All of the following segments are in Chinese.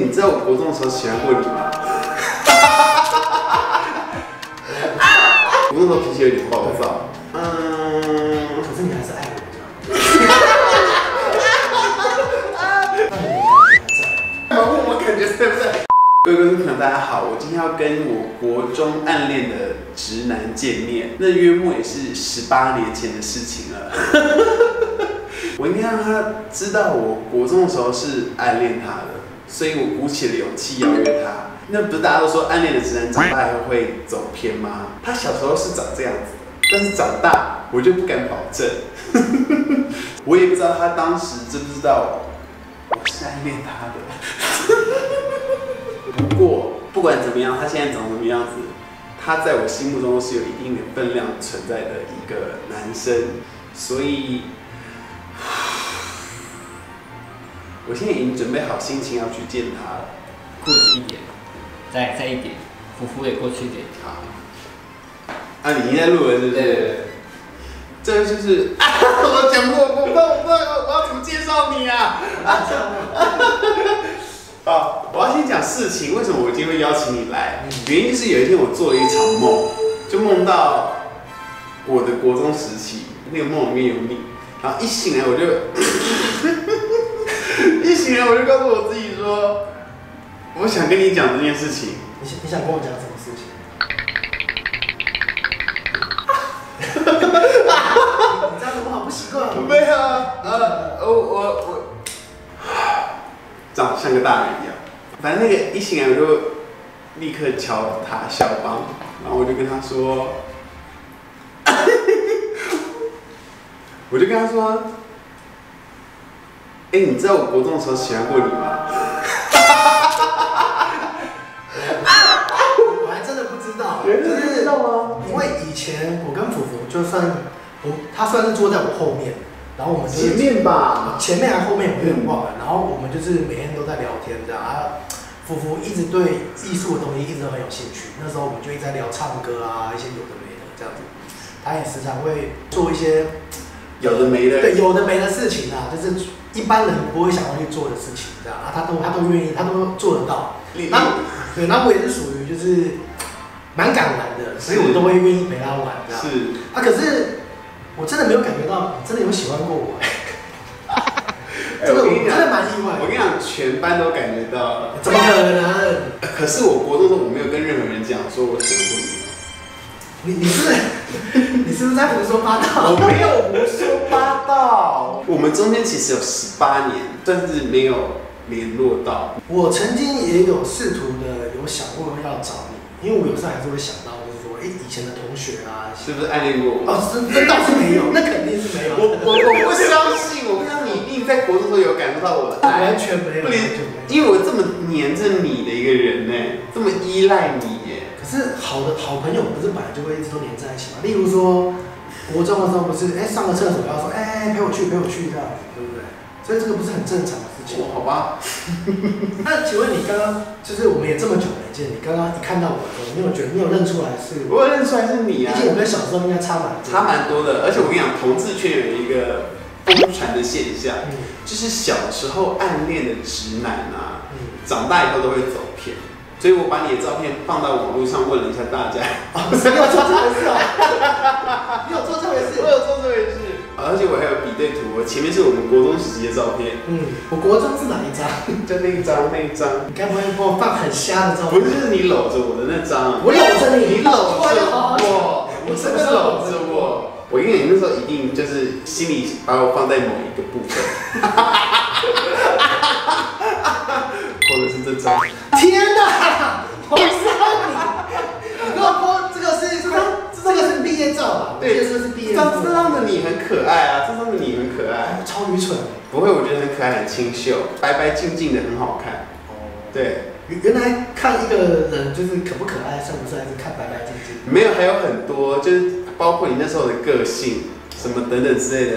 你知道我国中的时候喜欢过你吗？国中的时候脾气有点暴躁。嗯，可是你还是爱我的。各位观众朋友，大家好，我今天要跟我国中暗恋的直男见面，那约莫也是十八年前的事情了。我应该让他知道我国中的时候是暗恋他的，所以我鼓起了勇气邀约他。那不是大家都说暗恋的直男长大以后会走偏吗？他小时候是长这样子，但是长大我就不敢保证。我也不知道他当时知不知道我是暗恋他的。不过不管怎么样，他现在长什么样子，他在我心目中是有一定的分量存在的一个男生，所以。我现在已经准备好心情要去见他了。过去一点，再再一点，服服也过去一点。好。啊，你在录了，是不是？对。这就是啊，我讲过，我不知道，我不知道我要怎么介绍你啊。好，我要先讲事情，为什么我今天会邀请你来？原因就是有一天我做了一场梦，就梦到我的国中时期，那个梦里面有你，然后一醒来我就。一醒来我就告诉我自己说，我想跟你讲这件事情。你想你想跟我讲什么事情？你这样子我好不习惯。没有啊，呃，我我我，长得像个大人一样。反正那个一醒来我就立刻敲他肖邦，然后我就跟他说，我就跟他说。哎，你知道我国中的时候喜欢过你吗？我还真的不知道，就是知道吗？因为以前我跟福福就算我，他算是坐在我后面，然后我们前面吧，前面还后面我有点忘了。然后我们就是每天都在聊天这样啊。福福一直对艺术的东西一直都很有兴趣，那时候我们就一直在聊唱歌啊，一些有的没的这样子。他也时常会做一些有的没的，对，有的没的事情啊，就是。一般人不会想要去做的事情，这样啊，他都他都愿意，他都做得到。那对，那我也是属于就是蛮敢玩的，所以我都会愿意陪他玩，这样。是。啊，可是我真的没有感觉到你真的有喜欢过我。这个我真的蛮意外。我跟你讲，全班都感觉到。怎么可能？可是我国中时候我没有跟任何人讲说我喜欢过你。你你是 你是不是在胡说八道？我没有胡说八道。我们中间其实有十八年，但是没有联络到。我曾经也有试图的有想过要找你，因为我有时候还是会想到，就是说，哎，以前的同学啊，是不是暗恋过我？哦，这这倒是没有，那肯定是没有。我我我不相信，我不相信你一定在国中时候有感受到我的爱，完全没有，因为我这么黏着你的一个人呢，这么依赖你。是好的好朋友，不是本来就会一直都黏在一起吗？例如说，国中的时候不是，哎，上个厕所要说，哎，陪我去，陪我去这样子，对不对？所以这个不是很正常的事情。好吧。那请问你刚刚，就是我们也这么久没见，你刚刚一看到我的时候，你有觉得你有认出来是？我有认出来是你啊。毕竟我跟小时候应该差蛮差蛮多的，而且我跟你讲，同志圈有一个疯传的现象，就是小时候暗恋的直男啊，长大以后都会走偏。所以我把你的照片放到网络上，问了一下大家。你有做这回事啊？你有做这回事？我有做这回事。而且我还有比对图，我前面是我们国中时期的照片。嗯，我国中是哪一张？就那一张，那一张。你该不会给我放很瞎的照片？不是你搂着我的那张。我搂着你，你搂着我，我真的搂着我。我因为你那时候一定就是心里把我放在某一个部分。或者是这张。天哪！我知道你，你给我播这个是这张，这个是毕业照吧？对，这是毕业照。这张的你很可爱啊，这张的你很可爱。超愚蠢。不会，我觉得很可爱，很清秀，白白净净的，很好看。哦。对。原原来看一个人就是可不可爱，算不算，是看白白净净？没有，还有很多，就是包括你那时候的个性，什么等等之类的。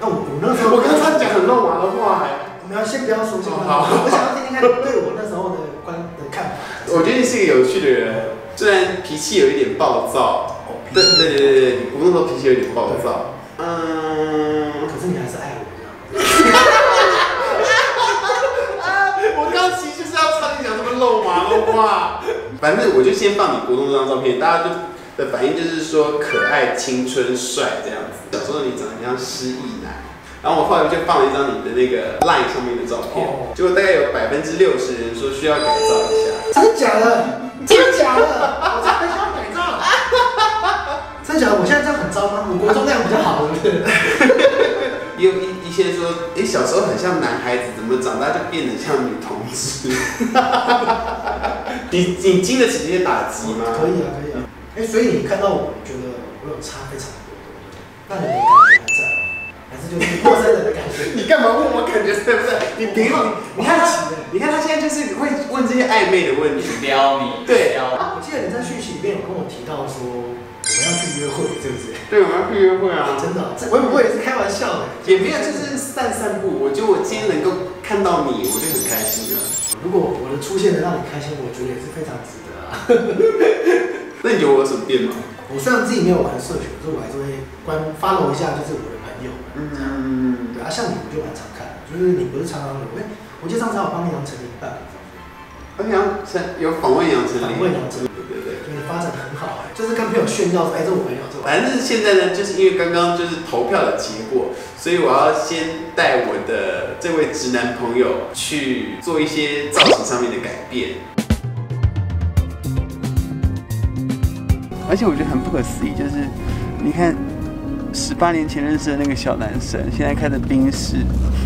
那我我那时候，我刚才讲很肉麻的话，我们要先不要说这个。好，我想要听听看对。我觉得你是一个有趣的人，虽然脾气有一点暴躁。哦，对对对对对，我那时候脾气有点暴躁。嗯，可是你还是爱我的。我刚其实是要唱一讲什么肉麻的话，反正我就先放你国中这张照片，大家就的反应就是说可爱、青春、帅这样子。小时候你长得像失忆男，然后我后来就放了一张你的那个 LINE 上面的照片，哦结果大概有百分之六十人说需要改造一下。真的假的？真的假的？我真的很想改造。真的假的？我现在这样很糟吗？我国中那样比较好，是不是？也有一一些说，哎、小时候很像男孩子，怎么长大就变得像女同志？你你经得起这些打击吗？可以啊，可以啊。哎，所以你看到我，你觉得我有差非常多，那你的感觉还在吗？还是就是陌生人的感觉？你干嘛问我感觉对不对？你凭什么？你看他，你看他现在就是会问这些暧昧的问题。撩你，对撩。我记得你在讯息里面有跟我提到说我们要去约会，是不是？对，我们要去约会啊！真的我我也是开玩笑的，也没有，就是散散步。我觉得我今天能够看到你，我就很开心了。如果我的出现能让你开心，我觉得也是非常值得啊。那你觉得我有什么变吗？我虽然自己没有玩社群，可是我还是会关 follow 一下，就是我的朋友。嗯，对啊，像你我就蛮常看的，就是你不是常常有，哎，我记得上次有帮杨丞琳办，我想陈有访问杨丞琳，访问杨丞琳对对对。就你发展的很好哎，就是跟朋友炫耀说，哎，这我朋友，这我朋友。反正现在呢，就是因为刚刚就是投票的结果，所以我要先带我的这位直男朋友去做一些造型上面的改变。而且我觉得很不可思议，就是你看，十八年前认识的那个小男生，现在开的宾士，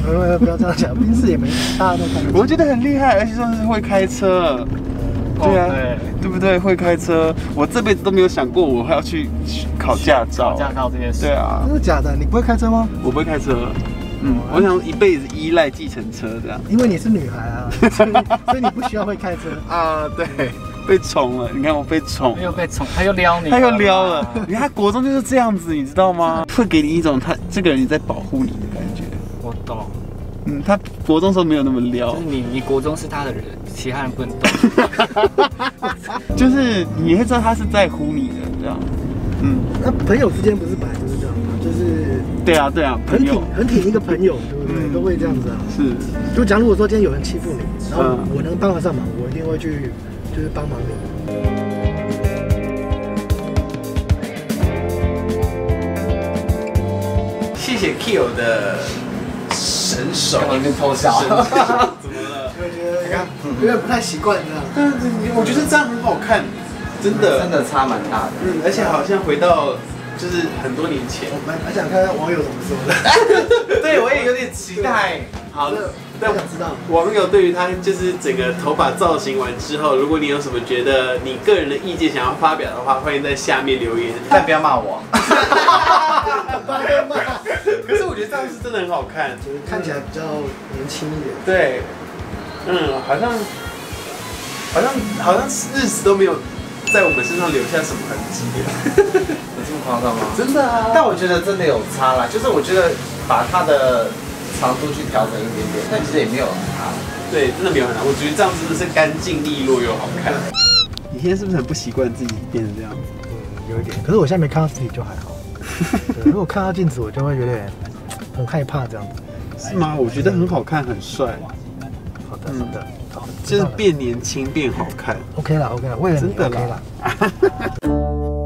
呃，不要这样讲，冰室也没，大家都看得我觉得很厉害，而且说是会开车。对啊，对对不对？会开车，我这辈子都没有想过我还要去考驾照。驾照这件事。对啊，真的假的？你不会开车吗？我不会开车，嗯，我想一辈子依赖计程车这样。因为你是女孩啊，所以 所以你不需要会开车。啊，对，被宠了，你看我被宠他，又被宠，他又撩你，他又撩了。你看他国中就是这样子，你知道吗？会给你一种他这个人也在保护你的感觉。我懂，嗯，他国中时候没有那么撩就是，你，你国中是他的人，其他人不能动。就是你会知道他是在乎你的这样。嗯，那朋友之间不是本来就是这样吗？就是对啊，对啊，很挺朋友很挺一个朋友，对不对？嗯都会这样子啊。是。就假如我说今天有人欺负你，然后嗯我能帮得上忙，我一定会去就是帮忙你。谢谢 Kill 的神手。干嘛跟偷笑怎么了？我觉得有点不太习惯这样。但是我觉得这样很好看，真的，真的差蛮大的。嗯，而且好像回到就是很多年前。我蛮蛮想看看网友怎么说的。对，我也有点期待。好的，我知道。网友对于他就是整个头发造型完之后，如果你有什么觉得你个人的意见想要发表的话，欢迎在下面留言。但不要骂我。可是我觉得这样是真的很好看。就是看起来比较年轻一点。对，嗯，好像好像好像日子都没有在我们身上留下什么痕迹。有这么夸张吗？真的啊，但我觉得真的有差啦，就是我觉得把他的长度去调整一点点，但其实也没有很难。对，真的没有很难。我觉得这样真的是干净利落又好看。你现在是不是很不习惯自己变成这样子？嗯，有一点。可是我现在没看到自己就还好。如果看到镜子，我就会有点很害怕这样子。是吗？我觉得很好看，很帅，好的，好的，好，就是变年轻变好看。OK 了，OK 了，为了你真的 OK 啦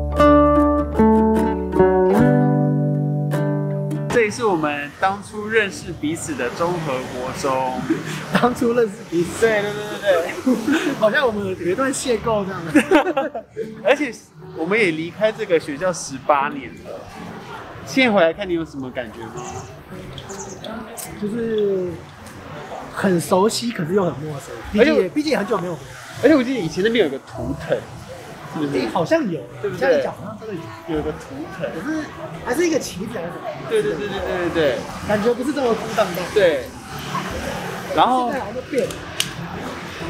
这也是我们当初认识彼此的中和国中。当初认识彼此，对对对对好像我们有一段邂逅这样的。而且我们也离开这个学校十八年了。现在回来看你有什么感觉吗？就是很熟悉，可是又很陌生。毕而且毕竟也很久没有回来。而且我记得以前那边有个图腾，好像有，对不对这样一讲好像真的有，个图腾。可是还是一个旗子还是什么？对对对对对对对感觉不是这么空荡荡。对。然后现在好像变了。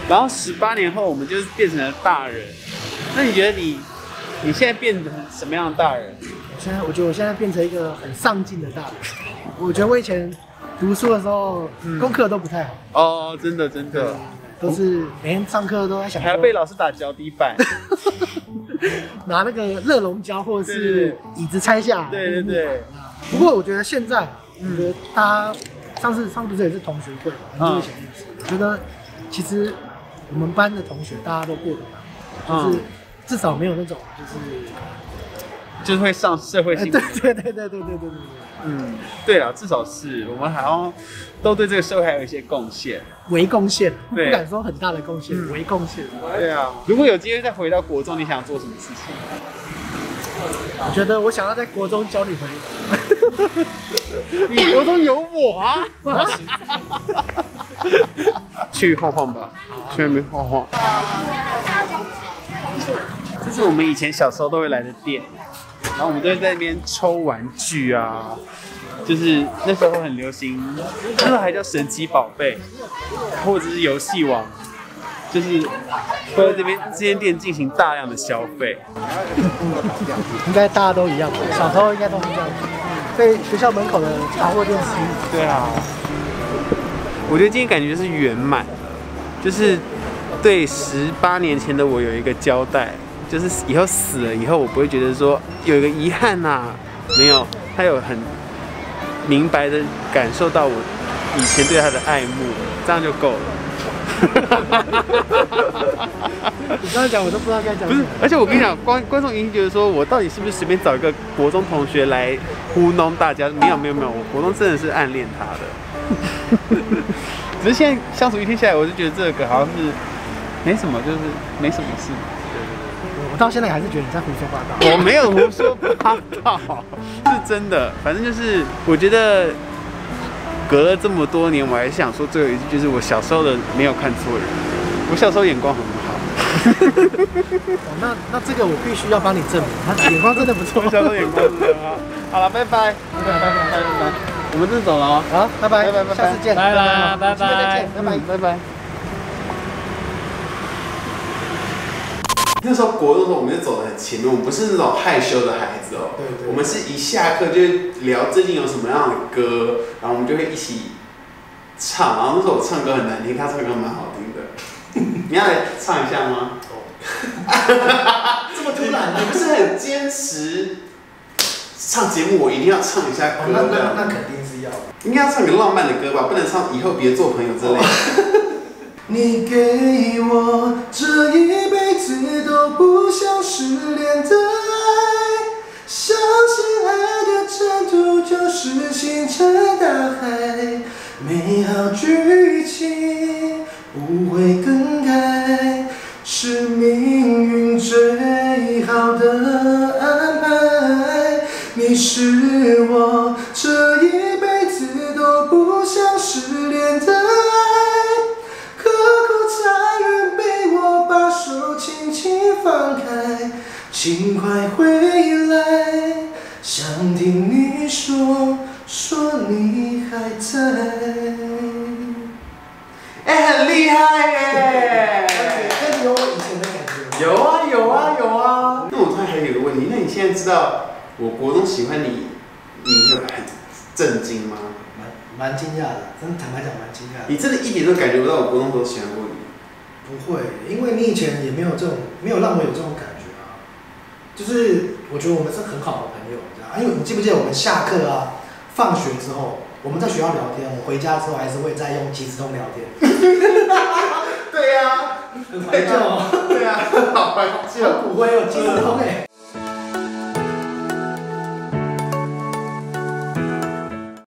然后十八年后，我们就是变成了大人。那你觉得你你现在变成什么样的大人？我现在我觉得我现在变成一个很上进的大人。我觉得我以前读书的时候，嗯功课都不太好，哦，真的真的，都是每天上课都在想还要被老师打脚底板。拿那个热熔胶或者是椅子拆下来。对对对，不过我觉得现在，我觉得大家上次上次不是也是同学会嘛，嗯很久以前我觉得其实我们班的同学大家都过得蛮好，就是嗯至少没有那种就是，就是会上社会哎新闻。对对对对对对对对对，嗯，对了，至少是我们好像都对这个社会还有一些贡献。微贡献，不对敢说很大的贡献，嗯微贡献。对啊，如果有机会再回到国中，你想做什么事情？我觉得我想要在国中交女朋友。你国中有我啊！去晃晃吧，去外面晃晃。这是我们以前小时候都会来的店，然后我们都会在那边抽玩具啊，就是那时候很流行，那时候还叫神奇宝贝，或者是游戏王，就是会在这边这间店进行大量的消费。应该大家都一样吧，小时候应该都是这样。被学校门口的杂货店吸引。对啊，我觉得今天感觉是圆满了，就是对十八年前的我有一个交代，就是以后死了以后，我不会觉得说有一个遗憾呐、没有，他有很明白的感受到我以前对他的爱慕，这样就够了。你刚才讲我都不知道该讲不是什么。，而且我跟你讲，观观众已经觉得说我到底是不是随便找一个国中同学来糊弄大家？没有没有没有，我国中真的是暗恋他的。只是现在相处一天下来，我就觉得这个好像是没什么，就是没什么事。我到现在还是觉得你在胡说八道。我没有胡说八道，是真的。反正就是，我觉得隔了这么多年，我还是想说最后一句，就是我小时候的没有看错人，我小时候眼光很好。哦那那这个我必须要帮你证明，他眼光真的不错。我小时候眼光是很好。好了，拜拜，拜拜拜拜拜拜。我们真的走了哦。好，拜拜拜拜下次见，拜拜拜拜拜拜嗯。拜拜。那时候国中的时候，我们就走得很前面，我们不是那种害羞的孩子哦。对对我们是一下课就聊最近有什么样的歌，然后我们就会一起唱。然后那时候我唱歌很难听，他唱歌蛮好听的。你要来唱一下吗？这么突然你不是很坚持唱节目，我一定要唱一下哦，那那那肯定是要的。应该要唱个浪漫的歌吧，不能唱以后别做朋友之类的。你给我这一辈子都不想失联的爱，相信爱的征途就是星辰大海，美好剧情不会更请快回来，想听你说，说你还在。哎、很厉害耶！但有我以前的感觉。有啊有啊有啊。那我突然还有一个问题，那你现在知道我国中喜欢你，你有很震惊吗？蛮蛮惊讶的，真的坦白讲蛮惊讶的。你真的一点都感觉不到我国中时候喜欢过你。不会，因为你以前也没有这种，没有让我有这种感。就是我觉得我们是很好的朋友，这样。啊因为你记不记得我们下课啊，放学之后，我们在学校聊天，我回家之后还是会再用即时通聊天，对呀、很怀旧哦，对呀、好怀旧。很骨灰哦，即时通哎。